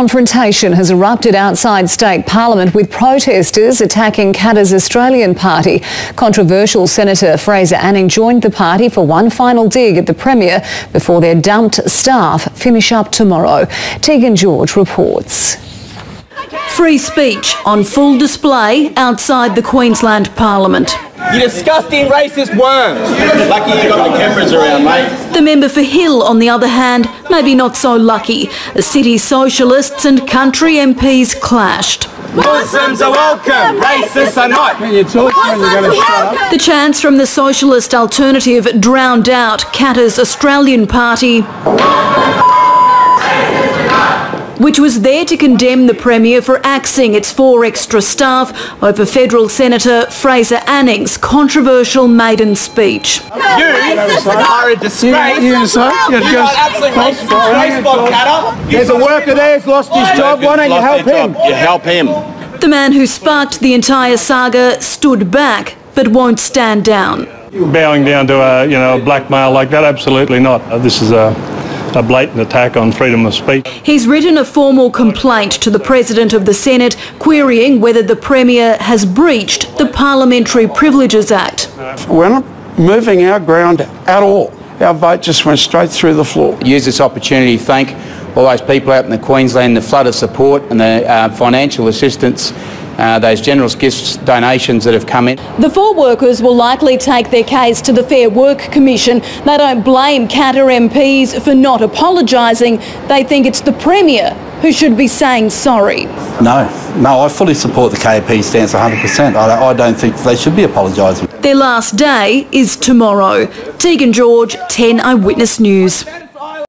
confrontation has erupted outside state parliament with protesters attacking Katter's Australian party. Controversial Senator Fraser Anning joined the party for one final dig at the Premier before their dumped staff finish up tomorrow. Tegan George reports. Free speech on full display outside the Queensland Parliament. You disgusting racist worms. Lucky you got the cameras around, mate. The member for Hill, on the other hand, maybe not so lucky. The city socialists and country MPs clashed. Muslims are welcome, racists are not. Can you talk when you're going to shut up? The chants from the socialist alternative drowned out Katter's Australian party which was there to condemn the Premier for axing its four extra staff over federal Senator Fraser Anning's controversial maiden speech. You are a disgrace. You, you inside? You are absolute racist disgrace, There's a worker there who's lost his job. Why don't you help him? You help him. The man who sparked the entire saga stood back but won't stand down. Bowing down to a, you know, a blackmail like that, absolutely not. Uh, This is a, a blatant attack on freedom of speech. He's written a formal complaint to the President of the Senate querying whether the Premier has breached the Parliamentary Privileges Act. We're not moving our ground at all. Our vote just went straight through the floor. use this opportunity to thank all those people out in the Queensland, the flood of support and the uh, financial assistance, uh, those generous gifts, donations that have come in. The four workers will likely take their case to the Fair Work Commission. They don't blame Katter MPs for not apologising. They think it's the Premier who should be saying sorry. No, no, I fully support the KP stance 100%. I, I don't think they should be apologising. Their last day is tomorrow. Tegan George, 10 Eyewitness News.